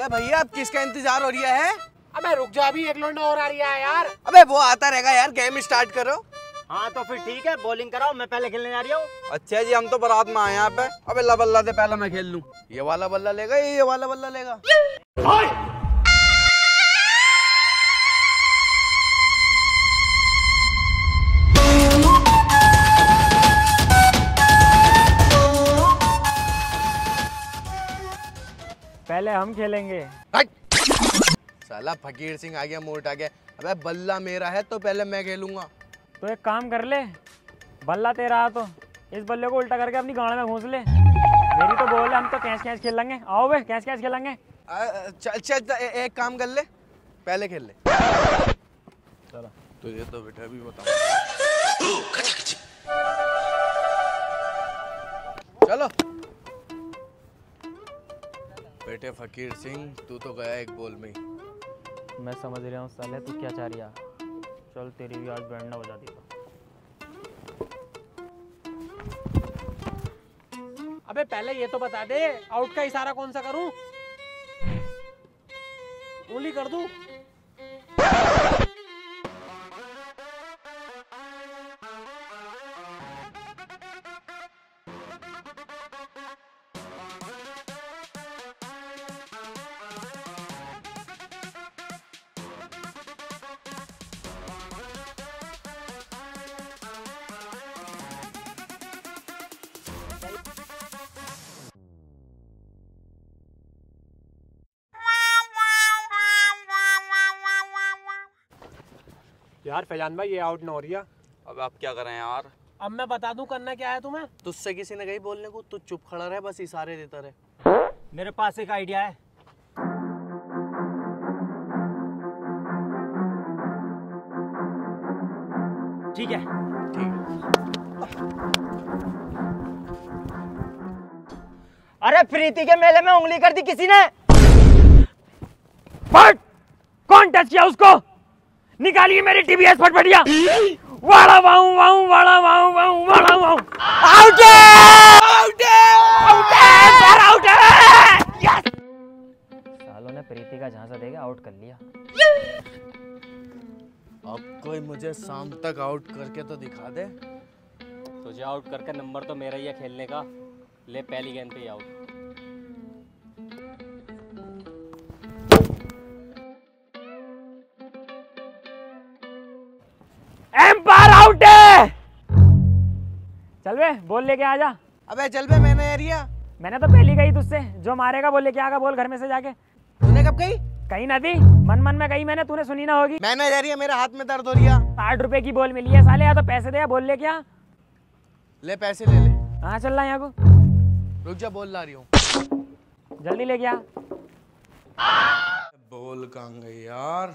अबे भैया अब किसका इंतज़ार हो रहा है? अबे रुक जा अभी एक लौंडा और आ रहा है यार। अबे वो आता रहेगा यार गेम स्टार्ट करो। हाँ तो फिर ठीक है बॉलिंग कराओ मैं पहले खेलने जा रही हूँ। अच्छा जी हम तो बारात में आए यहाँ पे। अबे ला बल्ला दे पहले मैं खेल लूँ। ये वाला बल्ला लेगा ये ये वाला बल्ला लेगा। हम खेलेंगे। साला फकीर सिंह आ गया मोट आ गया। अबे बल्ला मेरा है तो पहले मैं खेलूँगा। तो एक काम कर ले बल्ला तेरा तो इस बल्ले को उल्टा करके अपनी गाड़ में घूस ले। मेरी तो बोल हम तो कैच कैच खेलेंगे आओ बे कैच कैच खेलेंगे चल चल चल, एक काम कर ले पहले खेल ले। चलो। तुझे तो बेटा भी बता चलो। बेटे फकीर सिंह तू तो गया एक बोल में। मैं समझ रहा हूँ साले तू क्या चाह रहा चल तेरी भी आज बैंड ना बजा दी। अबे पहले ये तो बता दे आउट का इशारा कौन सा करूँ? उंगली कर दूँ? यार फैजान भाई ये आउट ना हो रही है। अब आप क्या करें यार? अब मैं बता दूँ करना क्या है तुम्हें? तुझसे किसी ने कही बोलने को तू चुप खड़ा रहे बस इशारे देता रहे। मेरे पास एक आइडिया है। ठीक है। ठीक। अरे प्रीति के मेले में उंगली कर दी किसी ने? कौन टच किया उसको? निकालिए मेरी टीवीएस फटफटिया वाड़ा वाऊ वाऊ वाड़ा वाऊ वाऊ वाड़ा wow. Out out out sir out yes सालों ने प्रीति का झांसा देके आउट कर लिया। अब कोई मुझे शाम तक आउट करके तो दिखा दे। तुझे आउट करके नंबर तो मेरा ही है खेलने का। ले पहली गेंद पे ही आउट चल बे बोल लेके आ जा। अबे चल बे मैंने एरिया। मैंने तो पहली कही तुझसे। जो मारेगा बोल लेके आगा बोल घर में से जाके। तूने कब कही कहीं ना थी मन मन में कही मैंने तूने सुनी ना होगी। मैंने एरिया मेरे हाथ में दर्द हो रहा साठ रुपए की बॉल मिली है साले या तो पैसे दे या बोल लेके आ। ले पैसे ले ले। हाँ चल रहा है यहाँ को? रुक जा बोल ला रही हूँ। जल्दी लेके आ। बोल कहाँ गई यार?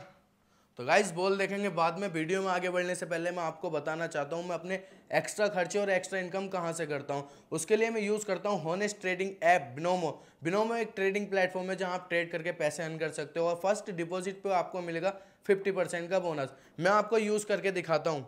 तो गाइज़ बोल देखेंगे, बाद में वीडियो में आगे बढ़ने से पहले मैं आपको बताना चाहता हूँ, मैं अपने एक्स्ट्रा खर्चे और एक्स्ट्रा इनकम कहाँ से करता हूँ। उसके लिए मैं यूज़ करता हूँ होनेस ट्रेडिंग ऐप बिनोमो बिनोमो एक ट्रेडिंग प्लेटफॉर्म है जहाँ आप ट्रेड करके पैसे अर्न कर सकते हो और फ़र्स्ट डिपॉजिट पर आपको मिलेगा फिफ्टी का बोनस मैं आपको यूज़ करके दिखाता हूँ।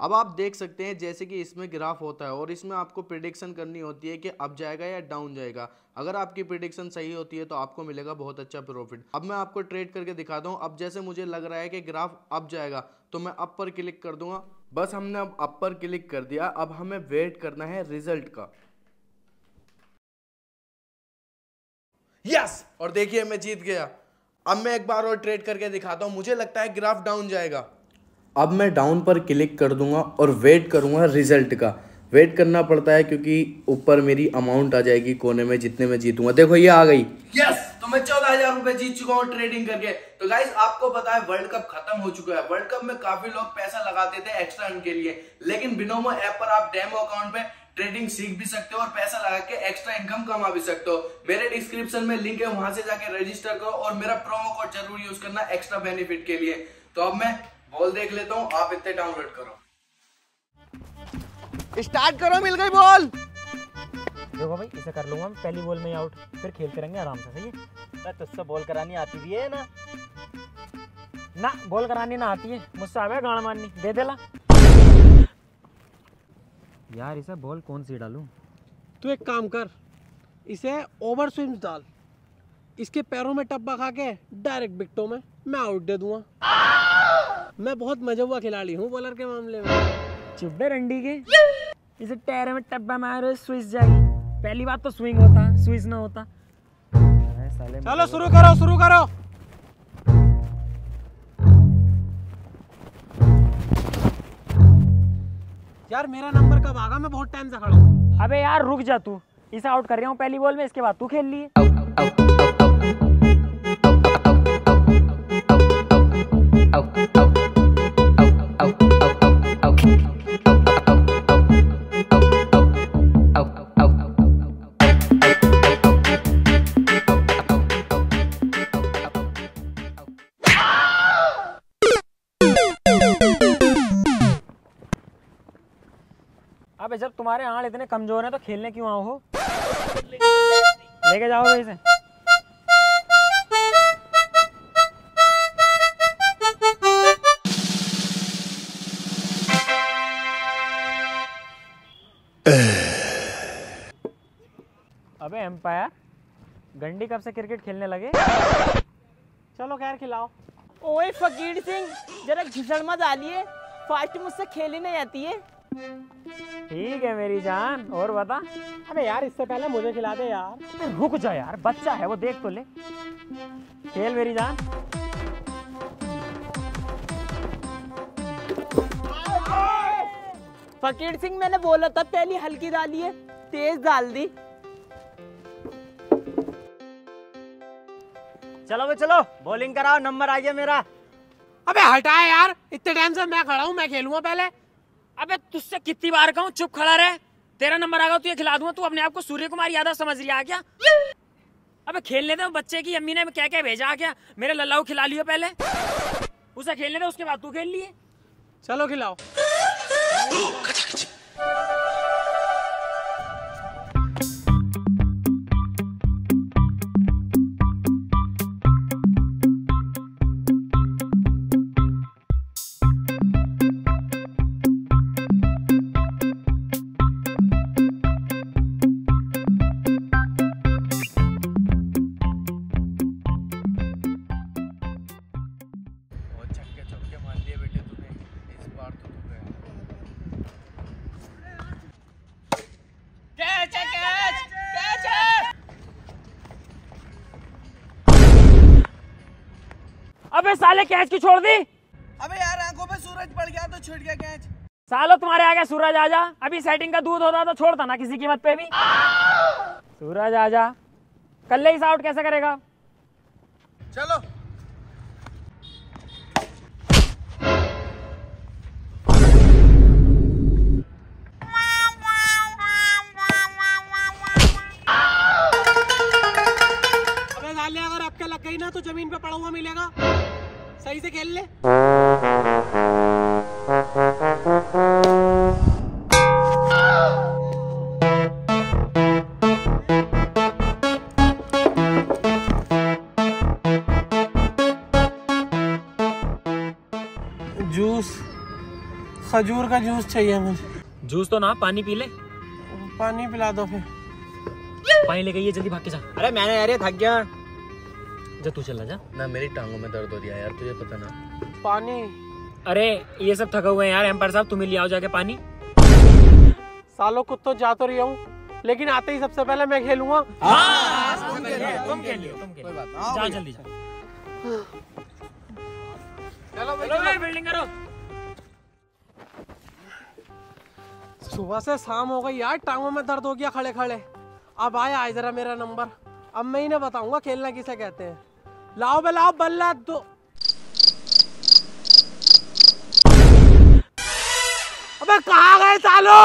अब आप देख सकते हैं जैसे कि इसमें ग्राफ होता है और इसमें आपको प्रिडिक्शन करनी होती है कि अप जाएगा या डाउन जाएगा। अगर आपकी प्रिडिक्शन सही होती है तो आपको मिलेगा बहुत अच्छा प्रॉफिट अब मैं आपको ट्रेड करके दिखाता हूँ। अब जैसे मुझे लग रहा है कि ग्राफ अप जाएगा तो मैं अप पर क्लिक कर दूँगा। बस हमने अब अप पर क्लिक कर दिया। अब हमें वेट करना है रिज़ल्ट का। Yes yes! और देखिए मैं जीत गया। अब मैं एक बार और ट्रेड करके दिखाता हूँ। मुझे लगता है ग्राफ डाउन जाएगा। अब मैं डाउन पर क्लिक कर दूँगा और वेट करूँगा रिज़ल्ट का। वेट करना पड़ता है क्योंकि ऊपर मेरी अमाउंट आ जाएगी कोने में जितने में जीतूँगा। देखो, ये आ गई। यस तो मैं चौदह हज़ार रुपए जीत चुका हूँ ट्रेडिंग करके। तो गाइस आपको पता है वर्ल्ड कप खत्म हो चुका है। वर्ल्ड कप में काफ़ी लोग पैसा लगाते थे एक्स्ट्रा अर्न के लिए। लेकिन बिनोमो ऐप पर आप डेमो अकाउंट पे ट्रेडिंग सीख भी सकते हो और पैसा लगा के एक्स्ट्रा इनकम कमा भी सकते हो। मेरे डिस्क्रिप्शन में लिंक है, वहाँ से जाके रजिस्टर करो और मेरा प्रोमो कोड ज़रूर यूज़ करना एक्स्ट्रा बेनिफिट के लिए। तो अब मैं बॉल देख लेता हूँ आप इतने डाउनलोड करो। स्टार्ट करो मिल गई बॉल। देखो भाई इसे कर लूँगा मैं पहली बॉल में आउट फिर खेलते रहेंगे आराम से सही है? अरे तुझसे बॉल करानी आती भी है ना। ना बॉल करानी ना आती है मुझसे आवे गाना मारनी दे देला। यार इसे बॉल कौन सी डालूं? तू एक काम कर इसे ओवर स्विंग्स डाल। इसके पैरों में टप्पा खा के डायरेक्ट बिकटो में मैं आउट दे दूँगा। मैं बहुत मजबूआ खिलाड़ी हूँ बॉलर के मामले में चुप रंडी के इसे टैर में टब्बा मारो स्विच जाएगी पहली बात तो स्विंग होता स्विच ना होता चलो शुरू करो शुरू करो यार मेरा नंबर कब आगा मैं बहुत टाइम से खड़ा हूँ अबे यार रुक जा तू इसे आउट कर रहा हूँ पहली बॉल में इसके बाद तू खेल लिए अबे जब तुम्हारे हाथ इतने कमज़ोर हैं तो खेलने क्यों आओ हो? लेके जाओ इसे? अबे एम्पायर गंडी कब से क्रिकेट खेलने लगे? चलो खैर, खिलाओ। ओए, फकीर सिंह, जरा घिसड़ मत डालिए फास्ट मुझसे खेली नहीं आती है। ठीक है मेरी जान और बता। अबे यार इससे पहले मुझे खिला दे यार। रुक जा यार बच्चा है वो देख तो ले। खेल मेरी जान। फकीर सिंह मैंने बोला था पहली हल्की डाली है तेज डाल दी। चलो वो चलो बॉलिंग कराओ नंबर आ गया मेरा। अबे हटा यार इतने टाइम से मैं खड़ा हूँ मैं खेलूँगा पहले। अबे तुझसे कितनी बार कहूँ चुप खड़ा रहे। तेरा नंबर आगा गया तुझे खिला दूँगा तू अपने आप को सूर्य कुमार यादव समझ लिया क्या? अबे खेलने दे बच्चे की अम्मी ने क्या क्या भेजा क्या? मेरे लल्लाऊ खिला लियो पहले। उसे खेलने दे उसके बाद तू खेल लिए। चलो खिलाओ। अबे साले कैच की छोड़ दी। अबे यार आँखों पे सूरज पड़ गया तो छूट गया कैच। सालो तुम्हारे आगे सूरज आजा। अभी सेटिंग का दूध होता तो छोड़ता ना किसी कीमत पे भी। सूरज आजा। कल ही आउट कैसे करेगा? चलो। से खेल ले। जूस। खजूर का जूस चाहिए मुझे। जूस तो ना पानी पी ले। पानी पिला दो फिर। पानी लेके ये जल्दी भाग के जा। अरे मैंने यार थक गया। जा तू चला जा। ना मेरी टांगों में दर्द हो रहा है यार तुझे पता ना। पानी। अरे ये सब थका हुए हैं यार एम्पायर साहब तुम्हें ले आओ जाके पानी। सालों कुछ तो जा तो रही हूँ लेकिन आते ही सबसे पहले मैं खेलूँगा। तुम खेल लियो तुम खेल कोई बात लियो। हाँ जा जल्दी जा। चलो भाई बिल्डिंग करो। सुबह से शाम हो गई यार टांगों में दर्द हो गया खड़े खड़े अब आया आज जरा मेरा नंबर। अब मैं ही इन्हें बताऊँगा खेलना किसे कहते हैं। लाओ बे लाओ बल्ला दो। अबे कहाँ गए सालो?